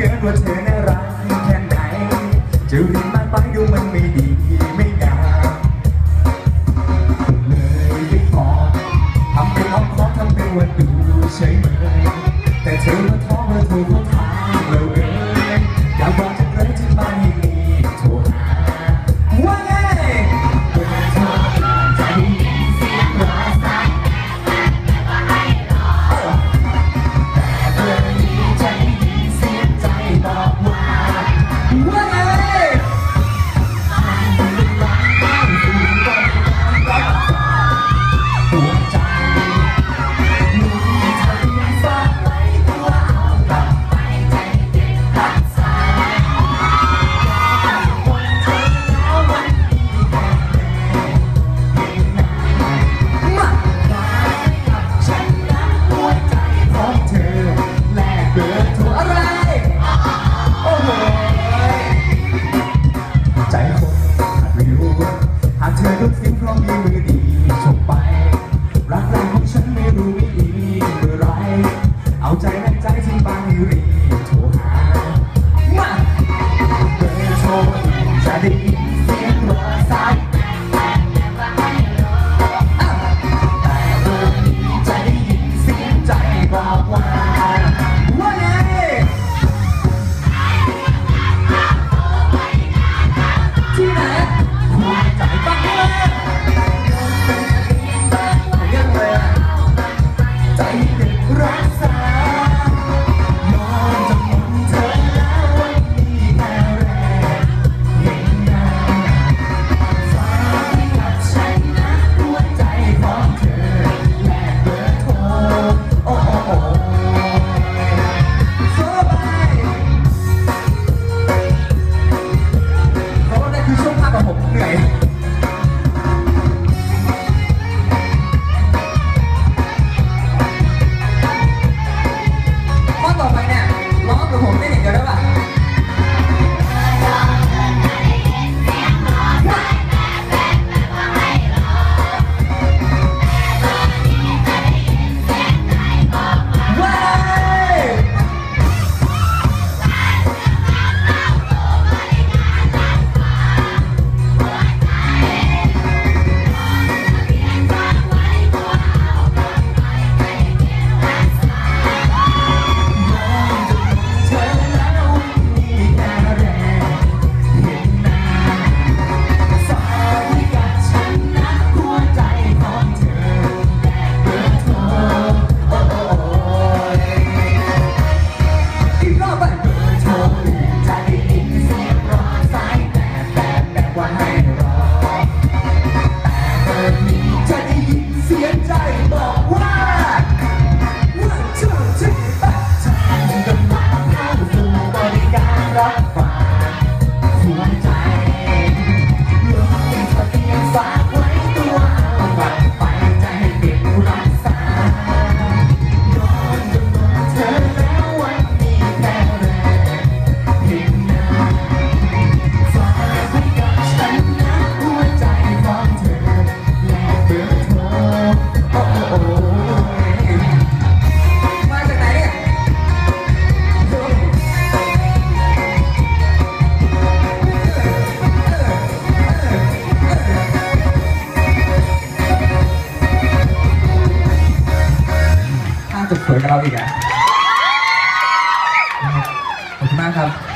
เกินว่าเธอน่ารักแค่ไหนจะรีบมาไปดูมันไม่ดีไม่งามเลยไม่พอทำเป็นอ้อมค้อมทำเป็นว่าดูเฉย สุดสวยกับเราอีกอะขอบคุณมากครับ